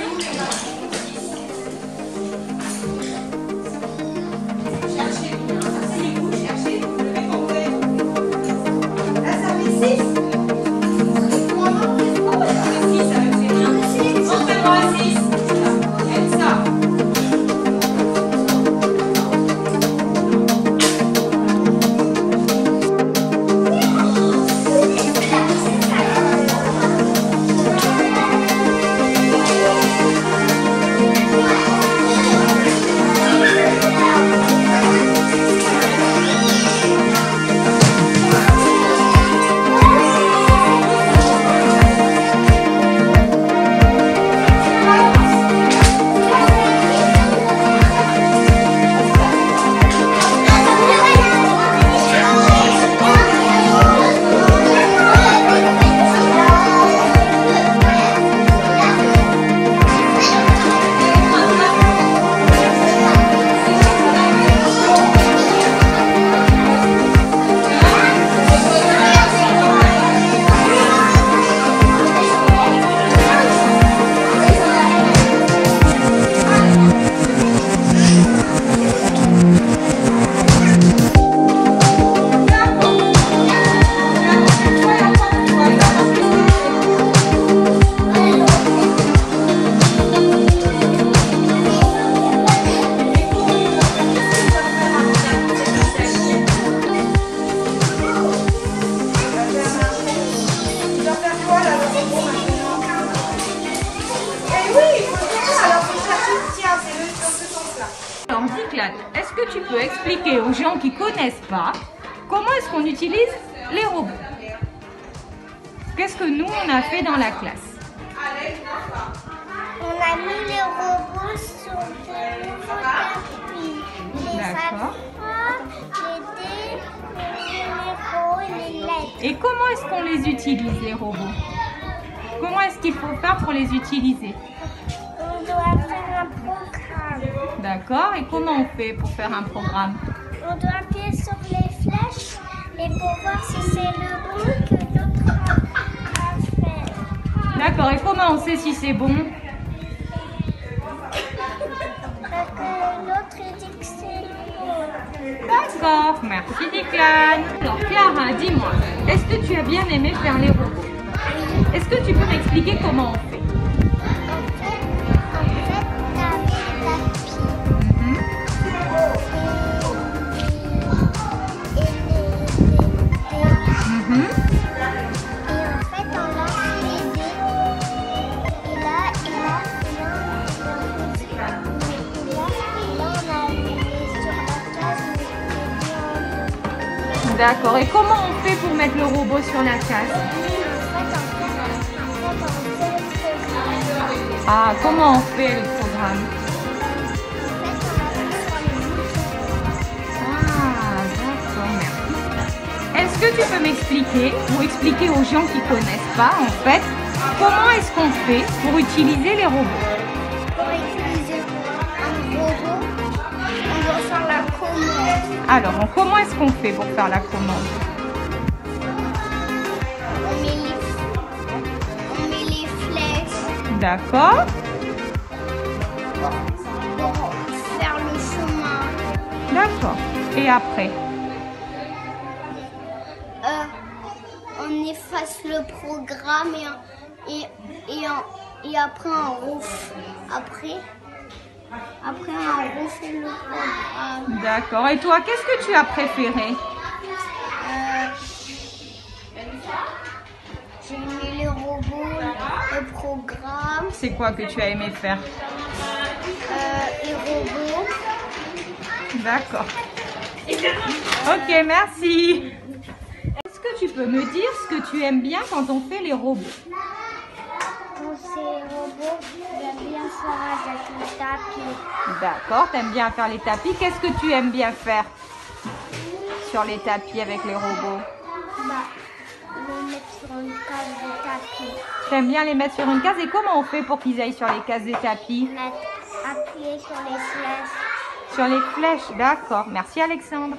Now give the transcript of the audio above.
何? Est-ce que tu peux expliquer aux gens qui connaissent pas comment est-ce qu'on utilise les robots? Qu'est-ce que nous, on a fait dans la classe? On a mis les robots sur le nouveau tapis. Les D'accord. et les lettres. Et comment est-ce qu'on les utilise, les robots? Comment est-ce qu'il faut faire pour les utiliser? On doit faire un programme. D'accord Et comment on fait pour faire un programme On doit appuyer sur les flèches et pour voir si c'est le bon que l'autre a fait. D'accord, et comment on sait si c'est bon Parce que l'autre dit que c'est le bon. D'accord, merci Declan. Alors Clara, dis-moi, est-ce que tu as bien aimé faire les robots? Est-ce que tu peux m'expliquer comment on fait? D'accord, et comment on fait pour mettre le robot sur la case. Ah, comment on fait le programme. Ah. Est-ce que tu peux m'expliquer ou expliquer aux gens qui connaissent pas, en fait, comment est-ce qu'on fait pour utiliser les robots? Alors, on- comment est-ce qu'on fait pour faire la commande On met les, on met les flèches D'accord faire le chemin. D'accord. Et après Euh, on efface le programme et, et, et, en- et après on refait. Après, après on refait le programme. D'accord. Et toi, qu'est-ce que tu as préféré? Euh, J'ai mis les robots, le programme, C'est quoi que tu as aimé faire? Euh, les robots. D'accord. Ok, merci. Est-ce que tu peux me dire ce que tu aimes bien quand on fait les robots, j'aime bien faire avec le tapis. D'accord, t'aimes bien faire les tapis. Qu'est-ce que tu aimes bien faire sur les tapis avec les robots Bah, le mettre sur une case de tapis. T'aimes bien les mettre sur une case et comment on fait pour qu'ils aillent sur les cases des tapis Mettre, appuyer sur les flèches. Sur les flèches, d'accord. Merci Alexandre.